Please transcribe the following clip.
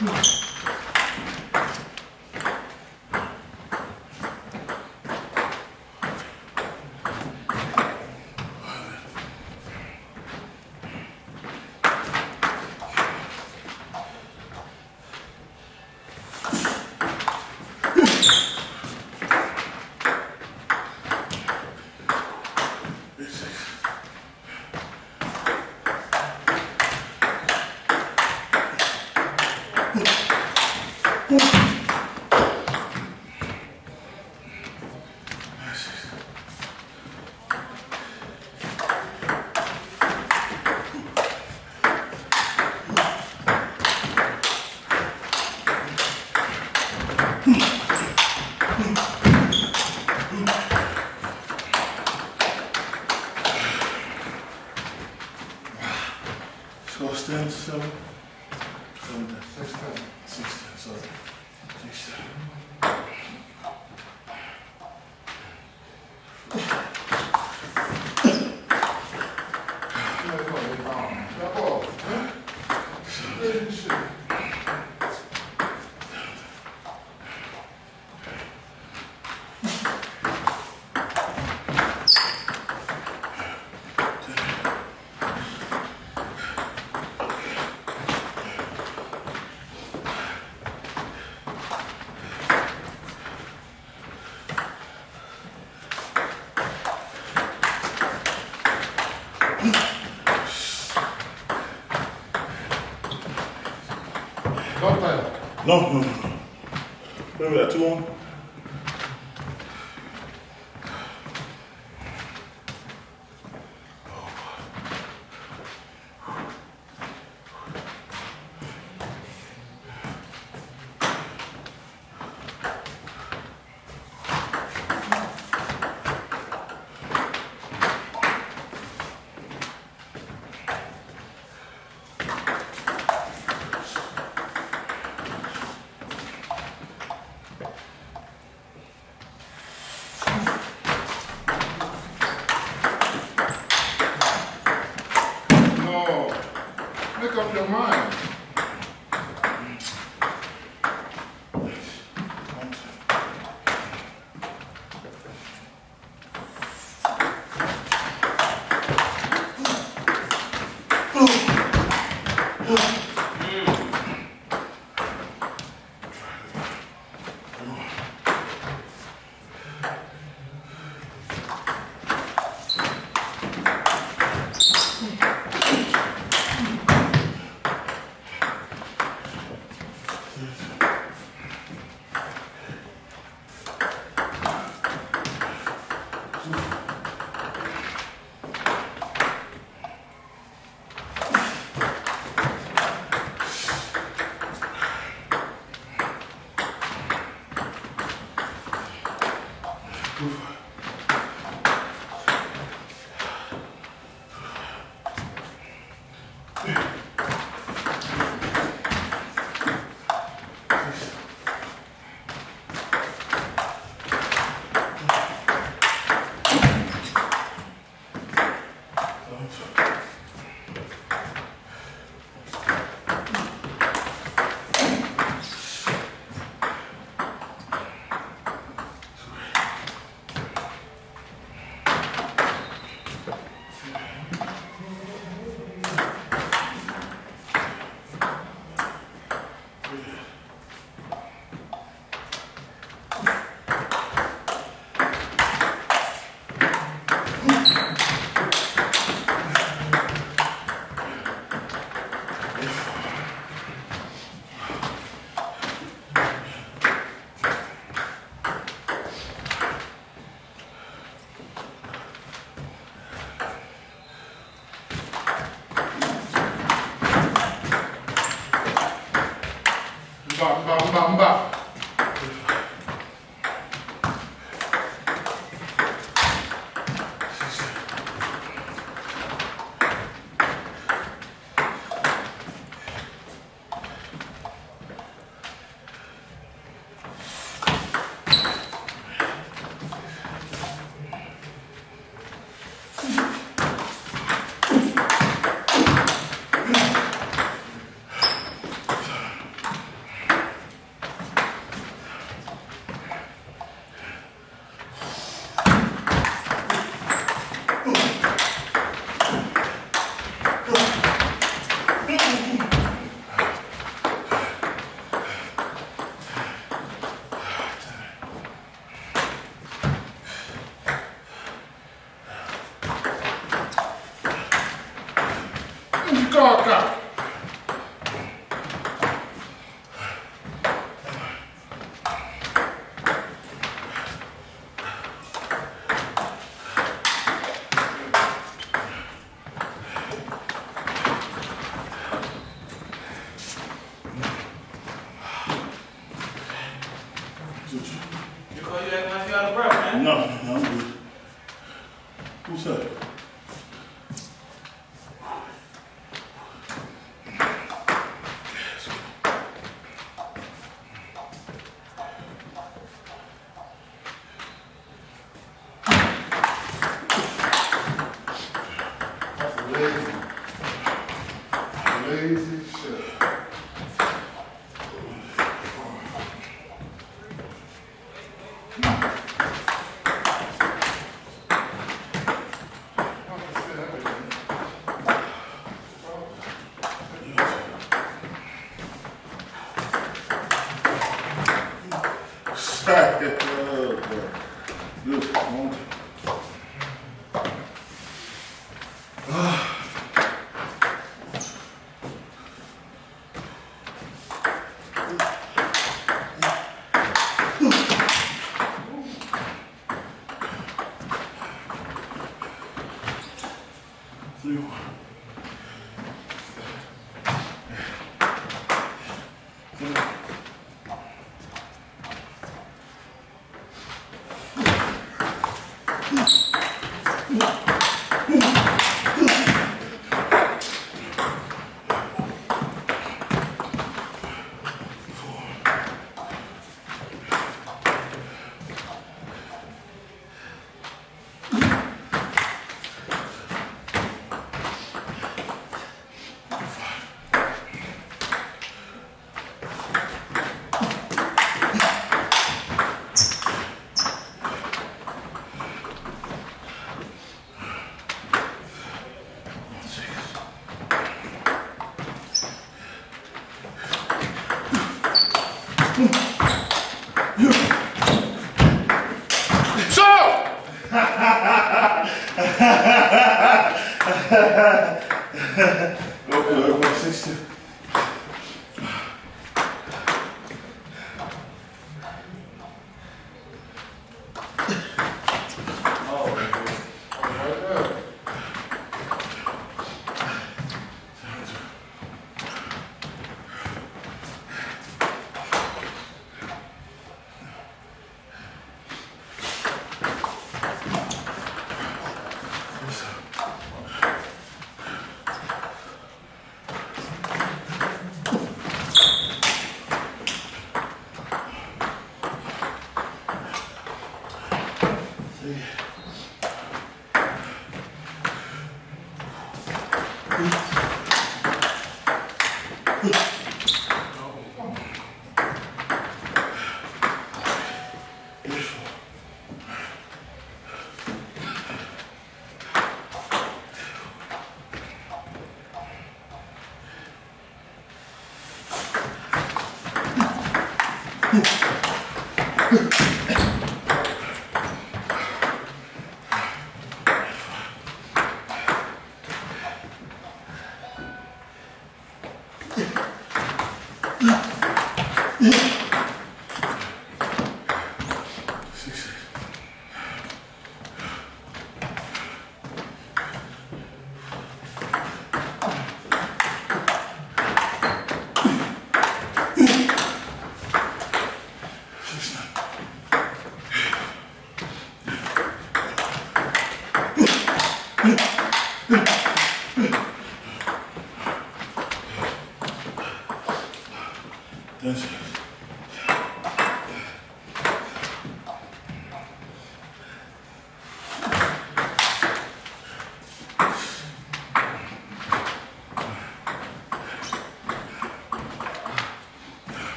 Come on. No, no, no. What are we 2 Oof. Amen. I'm not. I'm good. Who's that? Lazy. Lazy shit. Sorry. Oh, boy. Good. One. Three, one.